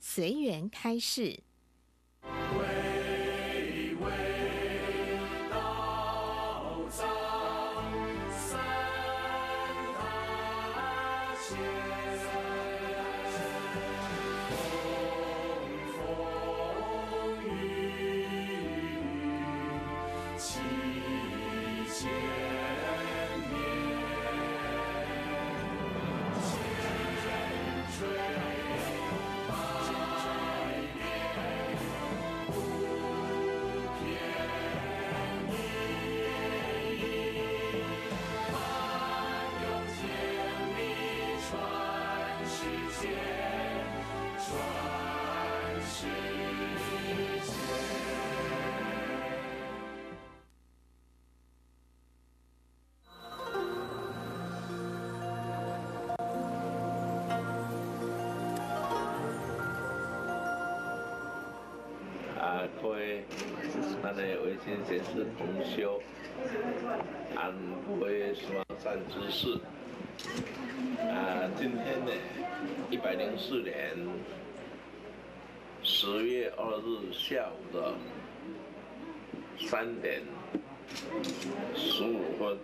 随缘开示。今天是同修，安徽十方善知识。啊，今天呢，一百零四年十月二日下午的三点十五分。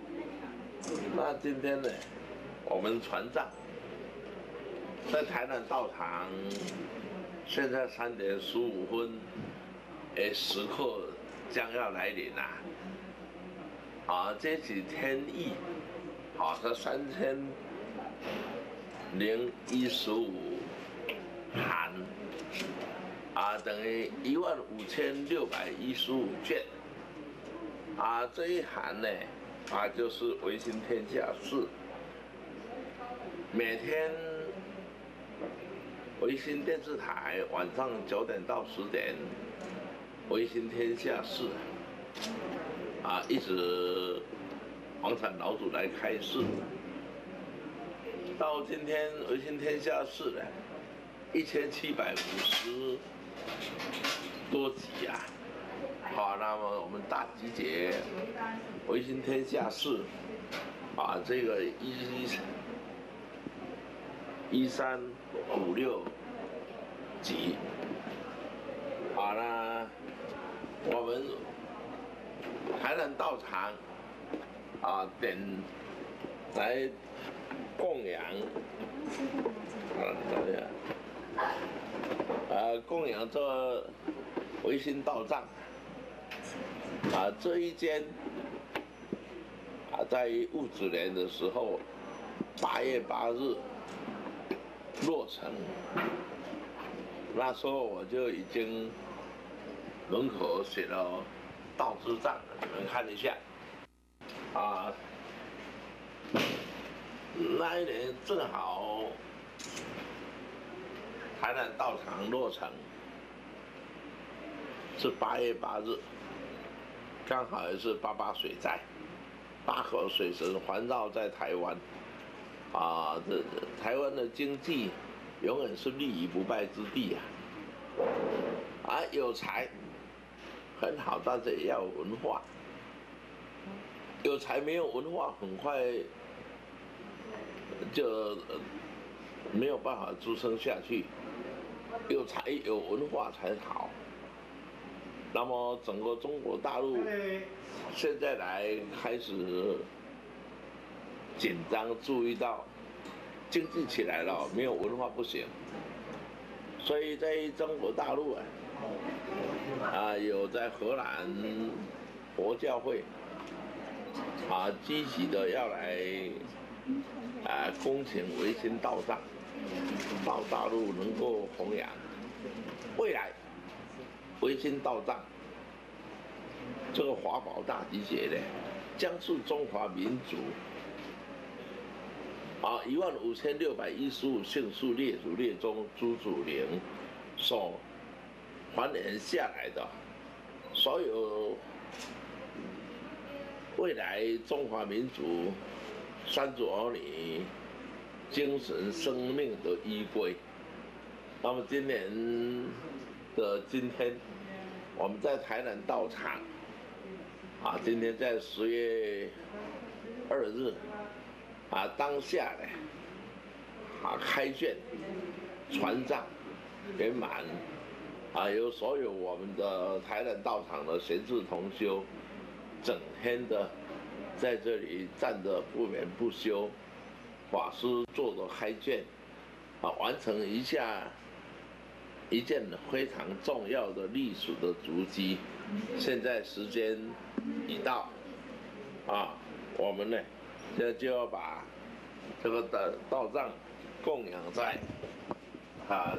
那今天呢，我们船长在台南道场，现在三点十五分。哎，时刻将要来临啦！啊，这是天意，好，这三千零一十五函，啊，等于一万五千六百一十五卷，啊，这一函呢，啊，就是维新天下事，每天维新电视台晚上九点到十点。维新天下事啊，一直房产老祖来开示，到今天维新天下事呢，一千七百五十多集啊。好，那么我们大集结维新天下事啊，这个一一三五六集，好了。我们还能到场啊，点来供养，啊，供养这维新道藏啊，这一间啊，在戊子年的时候，八月八日落成，那时候我就已经。门口写了“道之藏”，你们看一下。啊，那一年正好台南道场落成，是八月八日，刚好也是八八水灾，八河水神环绕在台湾，啊，这台湾的经济永远是立于不败之地啊，啊，有才。很好，但是也要文化。有才没有文化，很快就没有办法支撑下去。有才有文化才好。那么整个中国大陆现在来开始紧张，注意到经济起来了，没有文化不行。所以在中国大陆啊。啊，有在荷兰佛教会啊，积极的要来啊，恭请维新道藏到大陆能够弘扬。未来维新道藏这个华宝大集结的，将是中华民族啊一万五千六百一十五姓数列祖列宗朱祖陵所。传承下来的所有未来中华民族三祖儿女精神生命的依归。那么今年的今天，我们在台南道场啊，今天在十月二日啊当下呢啊开卷传藏圆满，啊，有所有我们的台南道场的贤士同修，整天的在这里站着不眠不休，法师做的开卷，啊，完成一下一件非常重要的历史的足迹。现在时间已到，啊，我们呢，现在就要把这个道道藏供养在啊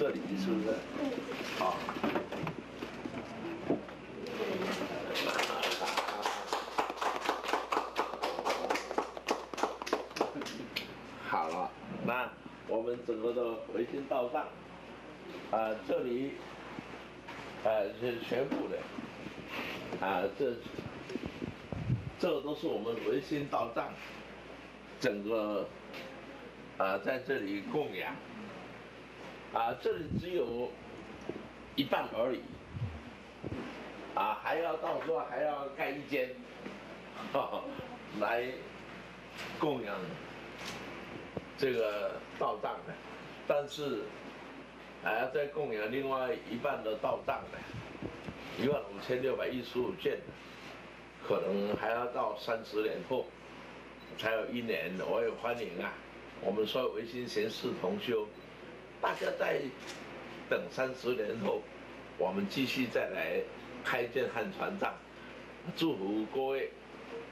这里，是不是？好。好了，那我们整个的回心道藏，啊，这里。啊，是全部的，啊，这，这都是我们维新道藏，整个，啊，在这里供养，啊，这里只有一半而已，啊，还要到时候还要盖一间，来供养这个道藏的，但是。还要再供养另外一半的道藏的，一万五千六百一十五件，可能还要到三十年后，才有一年。我也欢迎啊，我们所有维新贤士同修，大家在等三十年后，我们继续再来开建汉船藏，祝福各位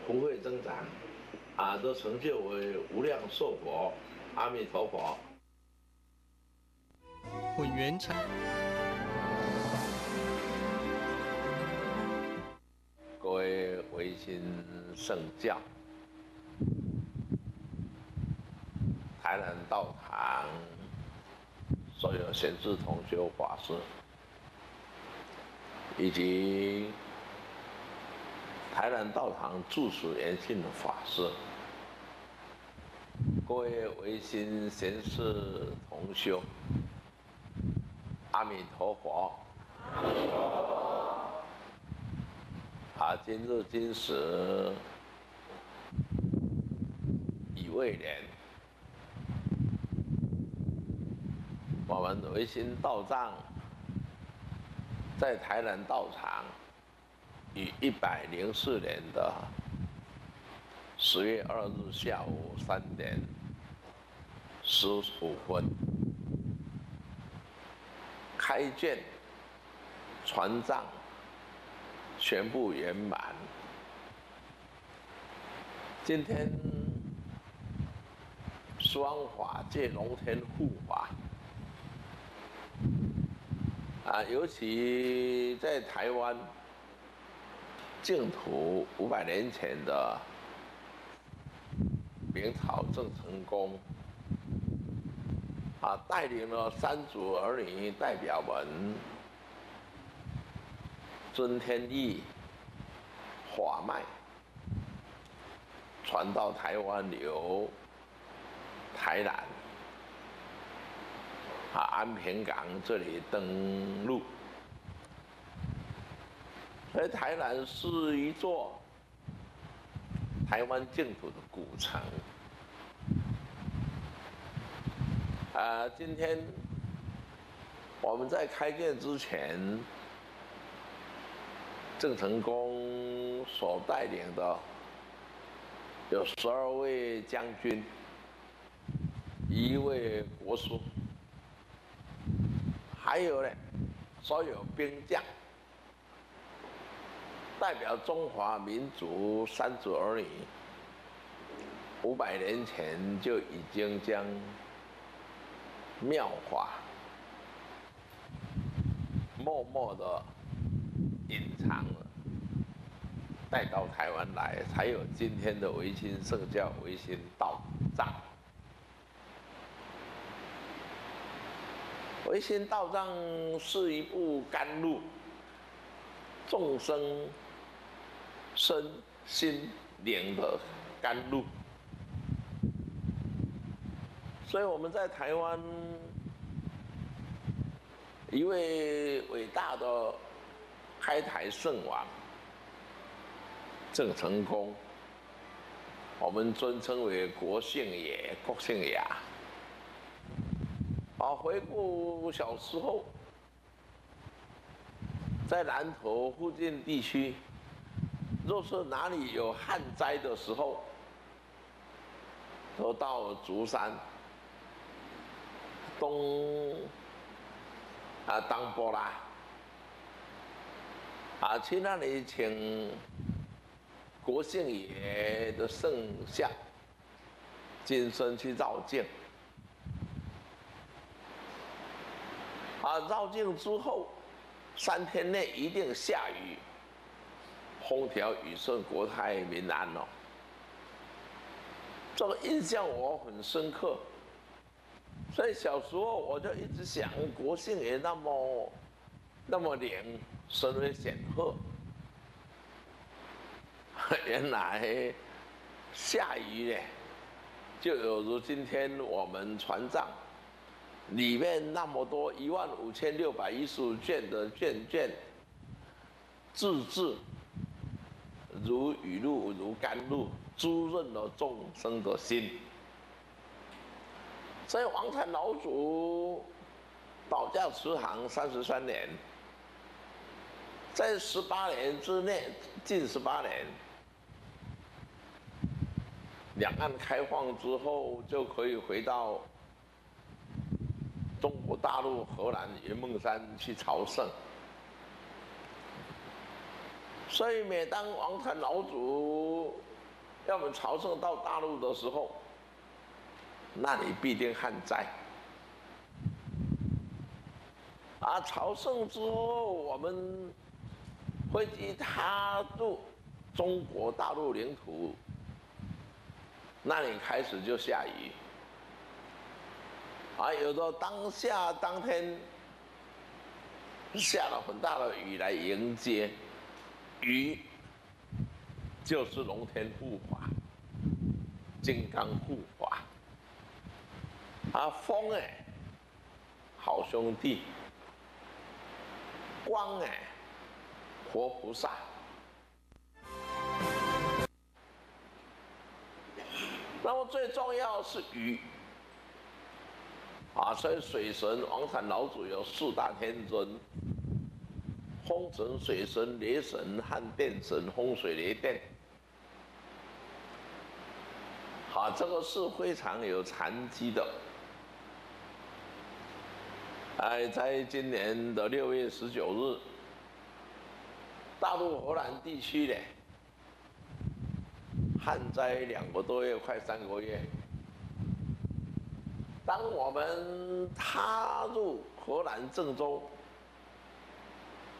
福慧增长，啊，都成就为无量寿佛，阿弥陀佛。混元禅，各位维新圣教，台南道场所有贤士同修法师，以及台南道堂住持延庆的法师，各位维新贤士同修。阿弥陀佛！啊，今日今时已未年，我们维新道藏在台南道场，于一百零四年的十月二日下午三点十五分。开卷、传藏全部圆满。今天双法界龙天护法啊，尤其在台湾净土五百年前的明朝郑成功。啊，带领了三族儿女代表们，尊天意、法脉，传到台湾由台南，啊安平港这里登陆。而台南是一座台湾净土的古城。啊，今天我们在开店之前，郑成功所带领的有十二位将军，一位国师，还有呢，所有兵将，代表中华民族三祖儿女，五百年前就已经将。妙法默默的隐藏了，带到台湾来，才有今天的维新圣教、维新道藏。维新道藏是一部甘露，众生身心灵的甘露。所以我们在台湾，一位伟大的开台圣王郑成功，我们尊称为国姓爷、国姓爷。啊，回顾小时候，在南投附近地区，若是哪里有旱灾的时候，都到竹山、东啊当波拉啊去那里请国姓爷的圣像，金身去照镜。啊，绕境之后，三天内一定下雨，风调雨顺，国泰民安哦。这个印象我很深刻，所以小时候我就一直想，国姓爷那么那么灵，神威显赫，原来下雨呢，就有如今天我们船上。里面那么多一万五千六百一十五卷的卷卷，字字如雨露如甘露，滋润了众生的心。所以王禅老祖保驾慈航三十三年，在十八年之内，近十八年，两岸开放之后，就可以回到。中国大陆河南云梦山去朝圣，所以每当王禅老祖要我们朝圣到大陆的时候，那里必定旱灾。啊，朝圣之后，我们飞机踏入中国大陆领土，那里开始就下雨。啊，有时候当下当天下了很大的雨来迎接，雨就是龙天护法、金刚护法，啊，风哎，好兄弟，光哎，活菩萨，那么最重要是雨。啊，所以水神王禅老祖有四大天尊：风神、水神、雷神、和电神，风水雷电。好，这个是非常有禅机的。哎，在今年的六月十九日，大陆荷兰地区的旱灾两个多月，快三个月。当我们踏入荷兰郑州，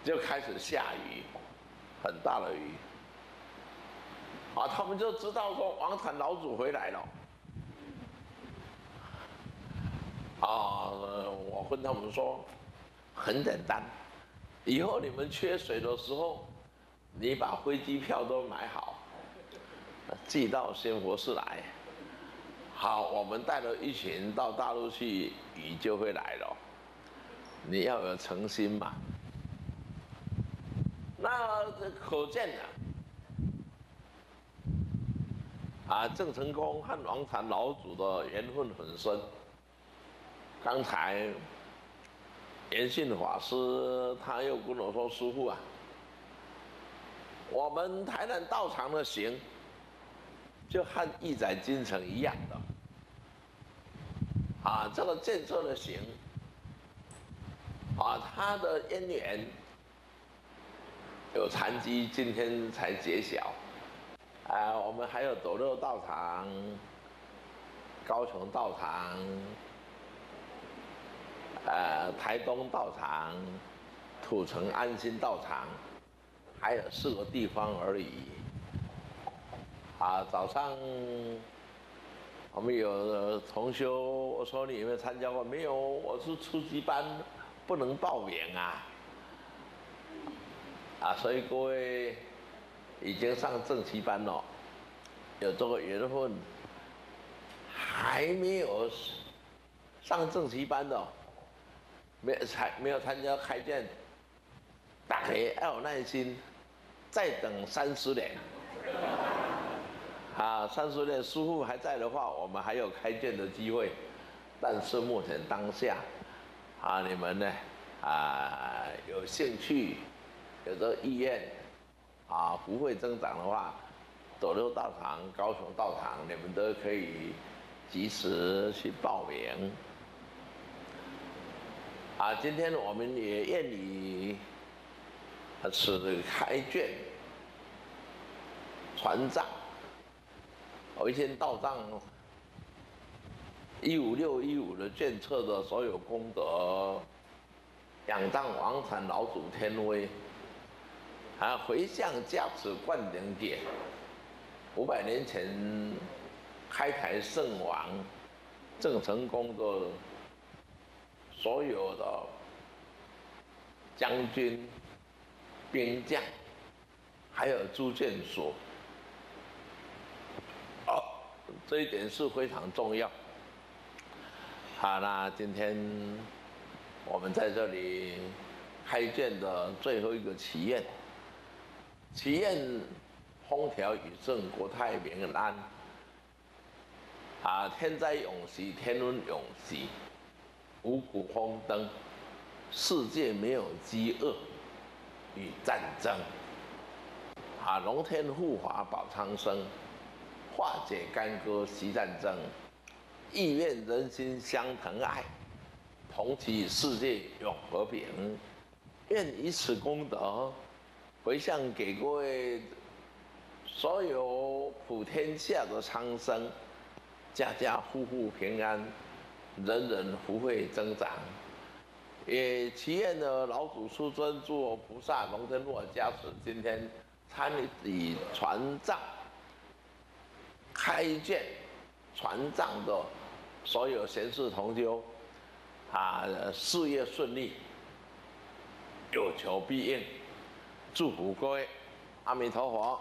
就开始下雨，很大的雨。啊，他们就知道说王禅老祖回来了。啊，我跟他们说，很简单，以后你们缺水的时候，你把飞机票都买好，寄到新佛寺来。好，我们带了一群到大陆去，雨就会来了。你要有诚心嘛。那可见啊啊，郑成功和王禅老祖的缘分很深。刚才延信法师他又跟我说：“师傅啊，我们台南道场的行。”就和义载京城一样，啊，这个建设的行，啊，他的渊源有残疾，今天才揭晓，啊，我们还有斗六道场、高雄道场、呃，台东道场、土城安心道场，还有四个地方而已。啊，早上我们有重修，我说你有没有参加过？没有，我是初级班，不能报名啊。啊，所以各位已经上正期班了，有这个缘分，还没有上正期班的，没参没有参加开卷，大家要有耐心，再等三十年。啊，三十年师傅还在的话，我们还有开卷的机会。但是目前当下，啊，你们呢啊有兴趣，有这个意愿，啊，不会增长的话，斗六道场、高雄道场，你们都可以及时去报名。啊，今天我们也愿意是开卷传账，我一天到账。一五六一五的卷册的所有功德，仰仗王禅老祖天威，啊，回向加持灌顶点，五百年前开台圣王郑成功的所有的将军、兵将，还有朱建所，哦，这一点是非常重要。好，那今天我们在这里开卷的最后一个祈愿，祈愿风调雨顺、国泰民安，啊，天灾永息、天伦永息，五谷丰登，世界没有饥饿与战争，啊，龙天护法保苍生，化解干戈息战争。意愿人心相疼爱，同祈世界永和平。愿以此功德回向给各位所有普天下的苍生，家家户户平安，人人福慧增长。也祈愿呢老祖师尊、诸佛菩萨、龙天护法加持，今天参与传藏、开建船长的。所有贤士同修，啊，事业顺利，有求必应，祝福各位，阿弥陀佛。